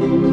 you.